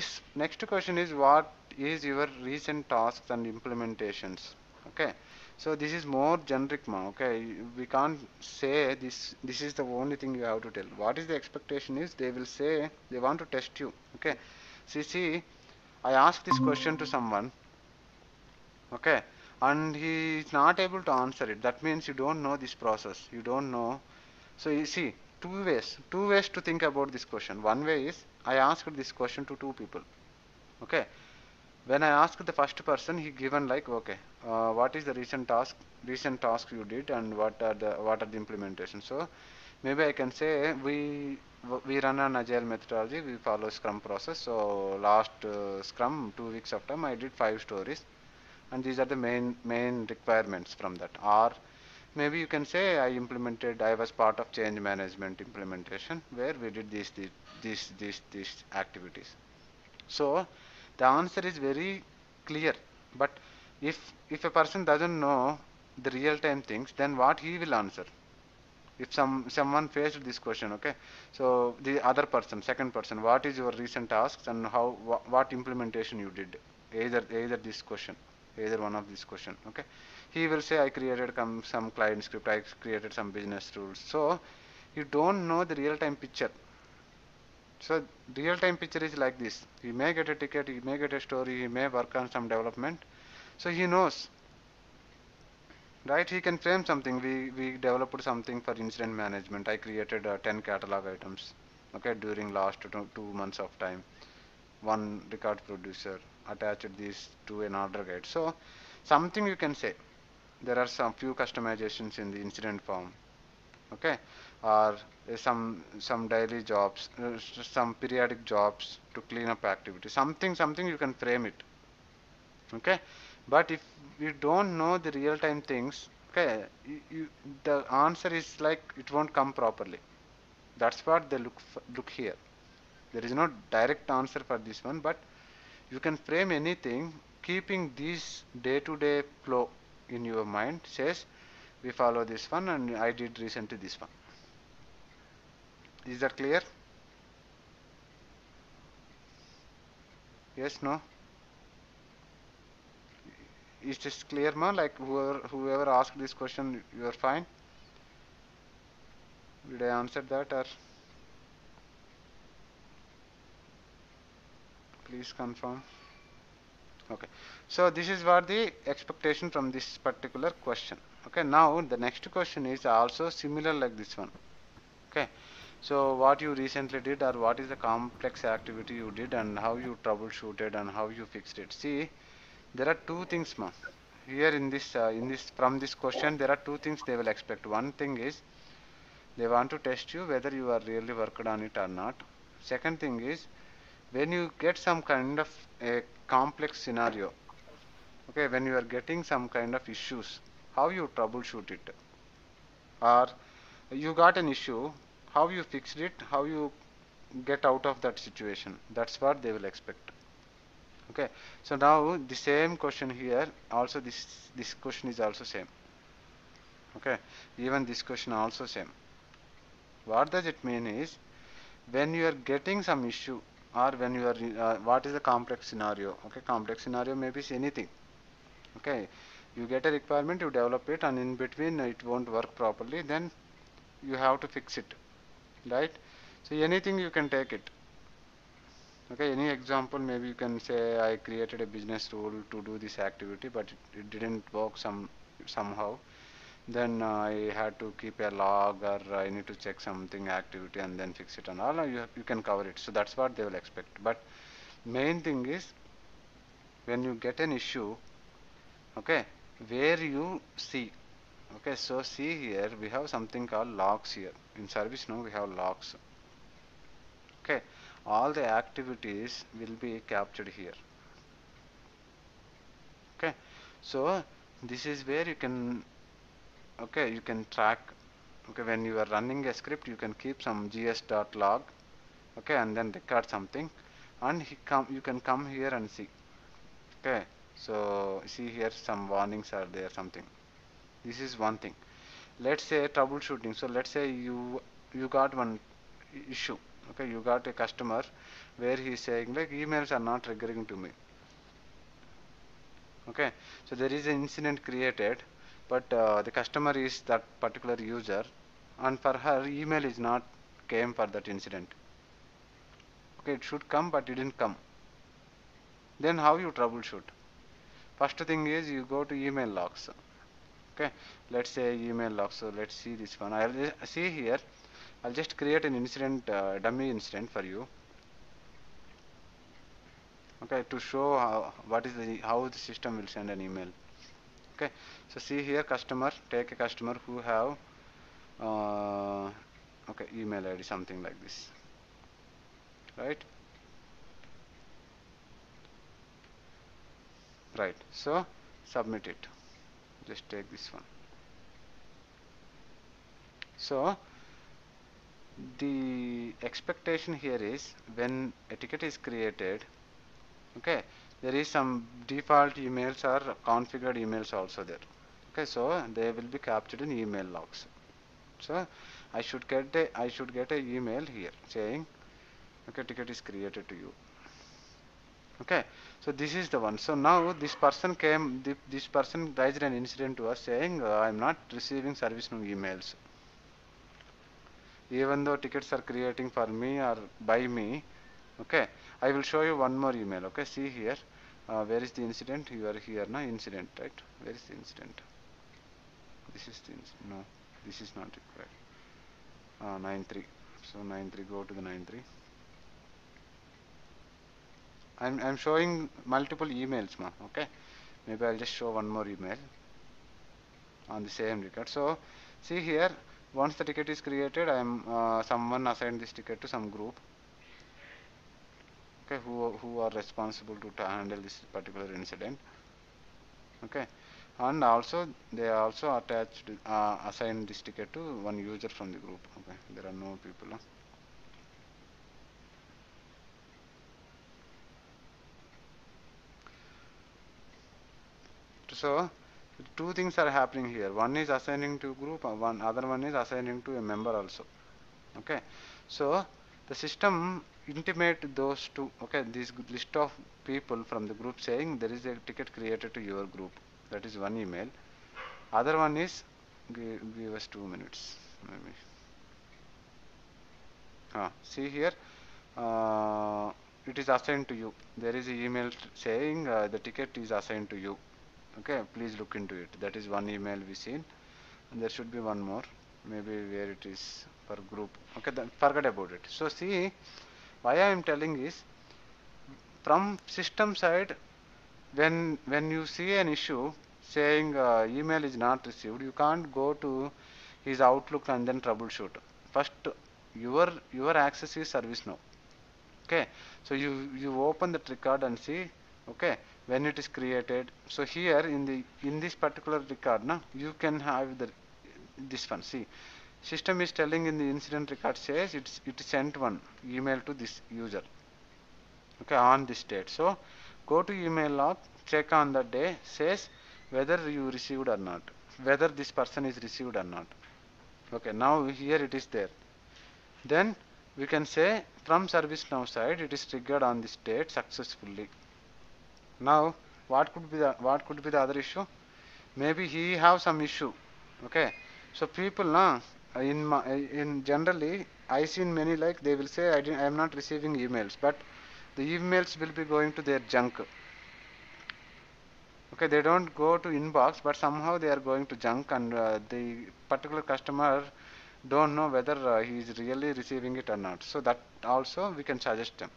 this next question is what is your recent tasks and implementations? Okay. So this is more generic ma okay. We can't say this this is the only thing you have to tell. What is the expectation is they will say they want to test you. Okay. See see i asked this question to someone. Okay. And he is not able to answer it. That means you don't know this process. You don't know. So you see two ways two ways to think about this question. One way is i asked this question to two people okay? When i asked the first person he given like okay uh, what is the recent task recent task you did and what are the what are the implementation? So maybe i can say we we run an agile methodology we follow scrum process. So last uh, scrum two weeks of time i did five stories. And these are the main main requirements from that. Or maybe you can say i implemented i was part of change management implementation where we did these these these these, these activities. So the answer is very clear. But if if a person doesn't know the real time things then what he will answer? If some someone faced this question okay? So the other person second person what is your recent tasks and how wha- what implementation you did? Either either this question either one of this question okay? He will say i created some client script i created some business rules. So you don't know the real time picture so real time picture is like this. He may get a ticket he may get a story he may work on some development. So he knows. Right? He can frame something. We we developed something for incident management. I created uh, 10 catalog items okay during last two, two months of time. One record producer attached these to an order guide. So something you can say. There are some few customizations in the incident form okay? Or uh, some some daily jobs uh, some periodic jobs to clean up activity. Something something you can frame it. Okay? But if you don't know the real time things okay you, you, the answer is like it won't come properly. That's what they look look here. There is no direct answer for this one but you can frame anything. Keeping this day to day flow in your mind says we follow this one and i did recently this one. Is that clear? Yes no? Is this clear ma? Like whoever whoever asked this question you are fine? Did i answer that or? Please confirm. Okay. So this is what the expectation from this particular question okay now the next question is also similar like this one. Okay so what you recently did or what is the complex activity you did and how you troubleshooted and how you fixed it? See there are two things ma. Here in this uh, in this from this question there are two things they will expect. One thing is they want to test you whether you are really worked on it or not. Second thing is when you get some kind of a complex scenario okay when you are getting some kind of issues how you troubleshoot it. Or you got an issue how you fixed it how you get out of that situation. That's what they will expect. Okay? So now the same question here also this this question is also same. Okay? Even this question also same. What does it mean is when you are getting some issue or when you are uh, what is the complex scenario? Okay? Complex scenario maybe is anything. Okay you get a requirement you develop it and in between it won't work properly then you have to fix it right? So anything you can take it. Okay any example maybe you can say i created a business rule to do this activity but it, it didn't work some somehow. Then uh, i had to keep a log or i need to check something activity and then fix it and all you, have, you can cover it. So that's what they will expect. But main thing is when you get an issue okay where you see. Okay so see here we have something called logs here. In ServiceNow we have logs okay all the activities will be captured here. Okay so this is where you can okay you can track. Okay when you are running a script you can keep some gs.log okay and then record something. And he come you can come here and see. Okay so see here some warnings are there something. This is one thing. Let's say troubleshooting. So let's say you you got one issue okay? You got a customer where he is saying like emails are not triggering to me okay? So there is an incident created but uh, the customer is that particular user and for her email is not came for that incident okay? It should come but it didn't come. Then how you troubleshoot first thing is you go to email logs okay? Let's say email logs so let's see this one. I'll see here i'll just create an incident uh, dummy incident for you okay? To show how what is the how the system will send an email okay? So see here customer take a customer who have uh, okay email id something like this right right. So submit it. Just take this one. So the expectation here is when a ticket is created okay there is some default emails or configured emails also there. Okay so they will be captured in email logs. So I should get a I should get a email here saying okay ticket is created to you okay? So this is the one. So now this person came th this person raised an incident to us saying uh, I'm not receiving ServiceNow emails. Even though tickets are creating for me or by me okay? I will show you one more email okay? See here. Uh, where is the incident? You are here now incident right? Where is the incident? This is the no this is not required. Uh, 93 so 93 go to the 93 I'm, I'm showing multiple emails ma okay? Maybe I'll just show one more email on the same record. So see here once the ticket is created I am uh, someone assigned this ticket to some group okay who, who are responsible to, to handle this particular incident okay? And also they also attached uh, assigned this ticket to one user from the group okay? There are no people huh? So two things are happening here. One is assigning to group one other one is assigning to a member also. Okay? So the system intimate those two okay? This list of people from the group saying there is a ticket created to your group. That is one email. Other one is give, give us two minutes. Maybe ah, see here. Uh, it is assigned to you. There is a email saying uh, the ticket is assigned to you okay please look into it. That is one email we seen. And there should be one more. Maybe where it is for group. Okay then forget about it. So see why I am telling is from system side when when you see an issue saying uh, email is not received you can't go to his outlook and then troubleshoot. First your your access is ServiceNow okay so you you open that record and see okay when it is created. So here in the in this particular record now you can have the this one see. System is telling in the incident record says it's it sent one email to this user okay on this date. So go to email log check on the day says whether you received or not whether this person is received or not. Okay now here it is there. Then we can say from ServiceNow side it is triggered on this date successfully now what could be the what could be the other issue? Maybe he have some issue okay? So people now in my, in generally I seen many like they will say I, I am not receiving emails but the emails will be going to their junk. Okay they don't go to inbox but somehow they are going to junk and uh, the particular customer don't know whether uh, he is really receiving it or not. So that also we can suggest them.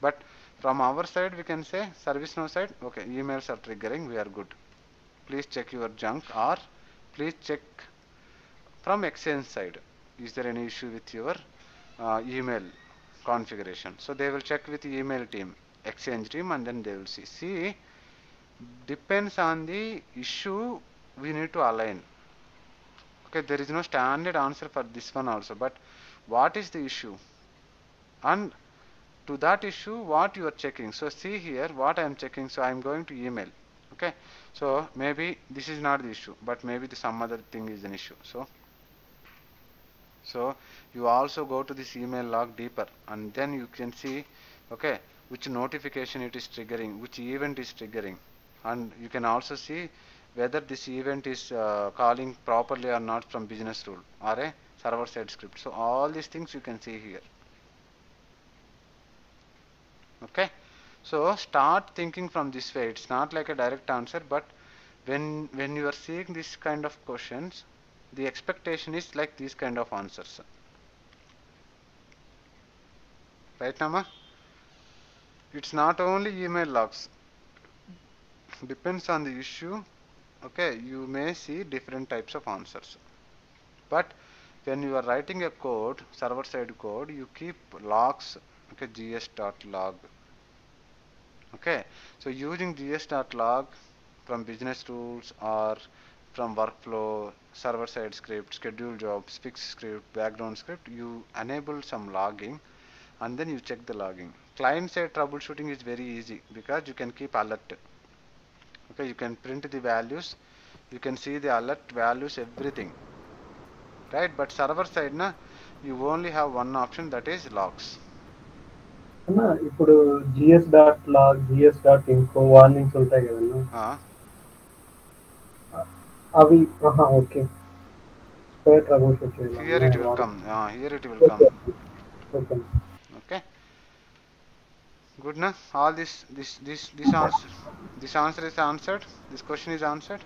But from our side we can say ServiceNow side. Okay emails are triggering. We are good. Please check your junk or please check from exchange side. Is there any issue with your uh, email configuration? So they will check with the email team exchange team and then they will see. See depends on the issue we need to align. Okay there is no standard answer for this one also but what is the issue? And to that issue what you are checking. So see here what I am checking. So I am going to email. Okay. So maybe this is not the issue but maybe the some other thing is an issue. So so you also go to this email log deeper and then you can see okay which notification it is triggering which event is triggering. And you can also see whether this event is uh, calling properly or not from business rule or a server side script. So all these things you can see here okay so start thinking from this way. It's not like a direct answer but when when you are seeing this kind of questions the expectation is like these kind of answers. Right Nama? It's not only email logs. Depends on the issue. Okay you may see different types of answers. But when you are writing a code server side code you keep logs okay gs.log okay. So using gs.log from business rules or from workflow server side script schedule jobs fix script background script you enable some logging and then you check the logging. Client side troubleshooting is very easy because you can keep alert. Okay you can print the values you can see the alert values everything. Right? But server side na you only have one option that is logs అన్న ఇప్పుడు G S dot log G S dot info warnings ఉంటాయి కదన్నా ah, అవి ఆహా okay square trouble shoot here it will come ah, here it will come okay okay good na all this this this this answer this answer is answered this question is answered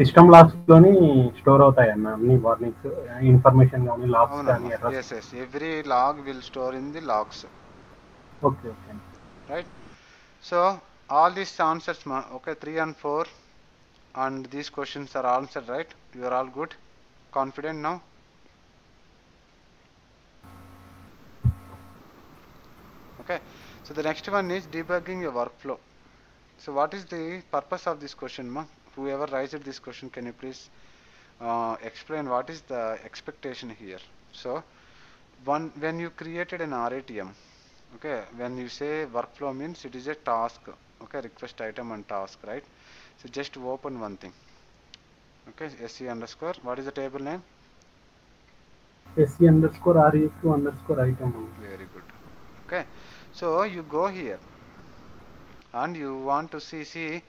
system logs లోని store అవుతాయి అన్న అన్ని warnings information కానీ logs అవును కానీ errors yes yes every log will store in the logs okay okay right so all these answers ma okay 3 and 4 and these questions are answered right you are all good confident now okay so the next one is debugging your workflow so what is the purpose of this question ma whoever raised this question can you please uh, explain what is the expectation here? So one when you created an RITM okay when you say workflow means it is a task okay request item and task right? So just open one thing okay SC underscore what is the table name? SC underscore REQ underscore item very good okay. So you go here and you want to see see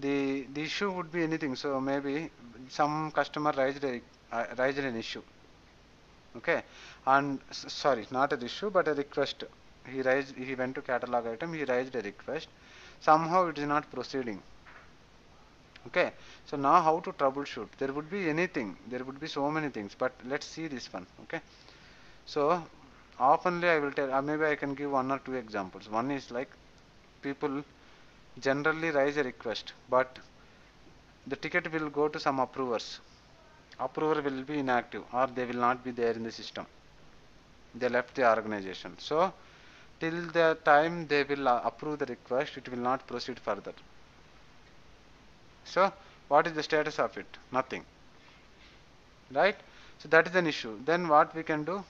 the the issue would be anything. So maybe some customer raised a uh, raised an issue. Okay? And sorry not an issue but a request. He raised he went to catalog item he raised a request. Somehow it is not proceeding. Okay? So now how to troubleshoot? There would be anything. There would be so many things but let's see this one. Okay? So oftenly i will tell uh, maybe i can give one or two examples. One is like people generally raise a request but the ticket will go to some approvers. Approver will be inactive or they will not be there in the system. They left the organization. So till the time they will uh, approve the request it will not proceed further. So what is the status of it? Nothing. Right? So that is an issue. Then what we can do?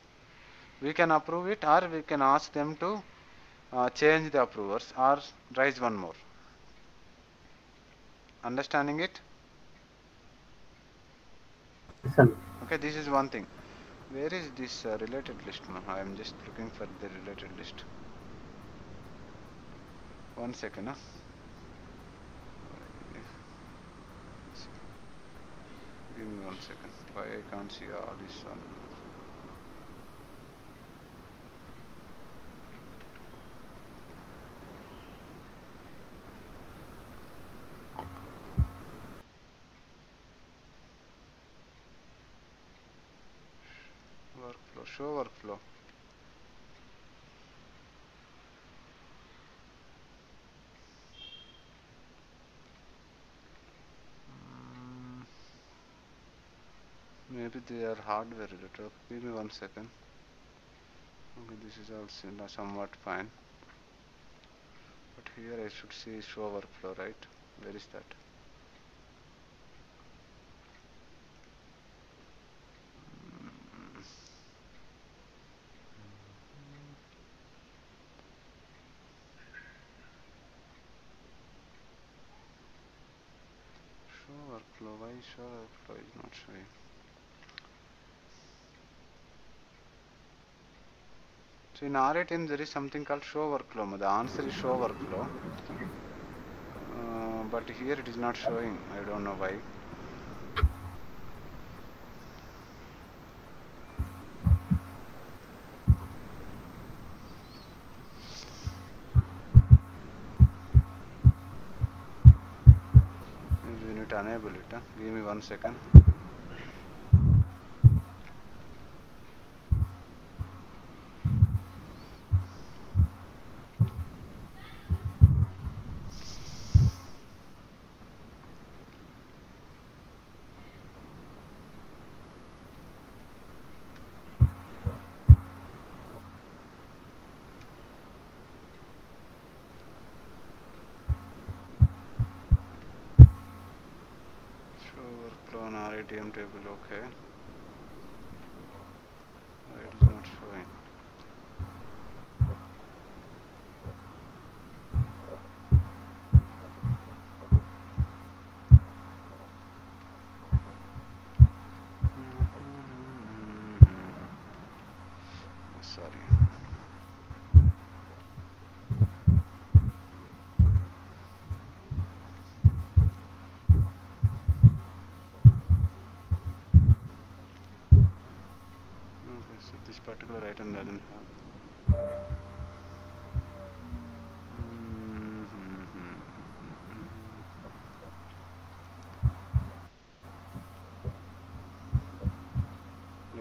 We can approve it or we can ask them to uh, change the approvers or raise one more understanding it? Okay this is one thing. Where is this uh, related list now i am just looking for the related list. One second huh? give me one second. Why i can't see all this one workflow show workflow Mm, maybe they are hardware related. Give me one second. Okay this is also now uh, somewhat fine. But here I should see show workflow right? Where is that? Show workflow why show workflow is not showing so in R18 there is something called show workflow the answer is show workflow. Uh, but here it is not showing. I don't know why. Need enable it huh? give me one second show RITM table okay. It is not showing mm-hmm. mm-hmm. mm-hmm. sorry Okay, so this particular item doesn't have.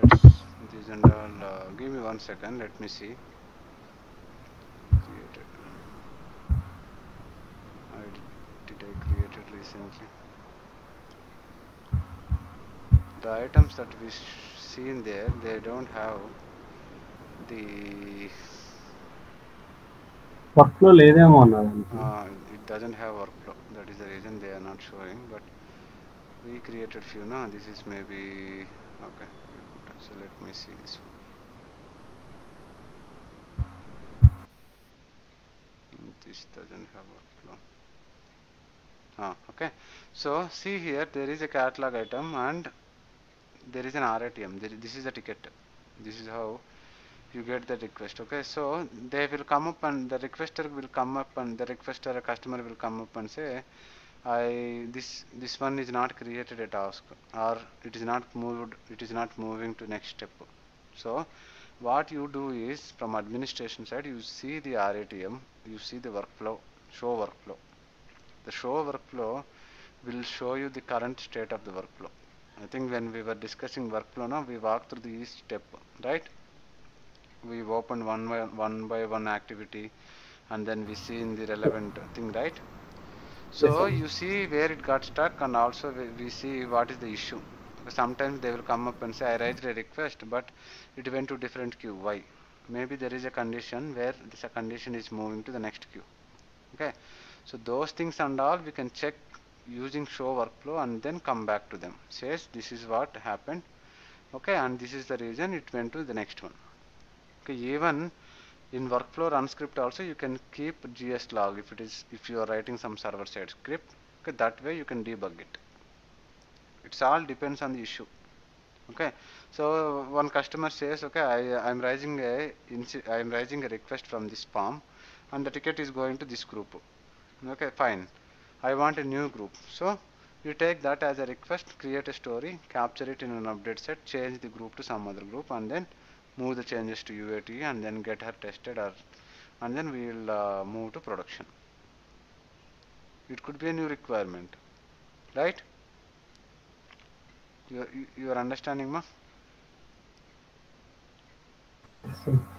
Let's this and all. Give me one second. Let me see. Created. I did, I create it recently? The items that we see in there, they don't have the వర్క్లో లేదేమో అన్నారు uh, it doesn't have workflow that is the reason they are not showing but we created few now this is maybe okay so let me see this one Mm, this doesn't have workflow ah okay so see here there is a catalog item and there is an RATM there, this is a ticket this is how you get the request okay? So they will come up and the requester will come up and the requester a customer will come up and say i this this one is not created a task or it is not moved it is not moving to next step. So what you do is from administration side you see the RITM you see the workflow show workflow. The show workflow will show you the current state of the workflow. I think when we were discussing workflow now we walked through the each step right we open one by one by one activity and then we see in the relevant thing right? So sir. you see where it got stuck and also we, we see what is the issue. Because sometimes they will come up and say i raised a request but it went to different queue. Why? Maybe there is a condition where this condition is moving to the next queue. Okay? So those things and all we can check using show workflow and then come back to them. Says this is what happened. Okay? And this is the reason it went to the next one okay even in workflow run script also you can keep gs log if it is if you are writing some server side script. Okay that way you can debug it. It's all depends on the issue. Okay so one customer says okay i i'm raising a i'm raising a request from this form and the ticket is going to this group. Okay fine. I want a new group. So you take that as a request create a story capture it in an update set change the group to some other group and then move the changes to UAT and then get her tested or and then we will uh, move to production. It could be a new requirement, right? You you, you are understanding, ma?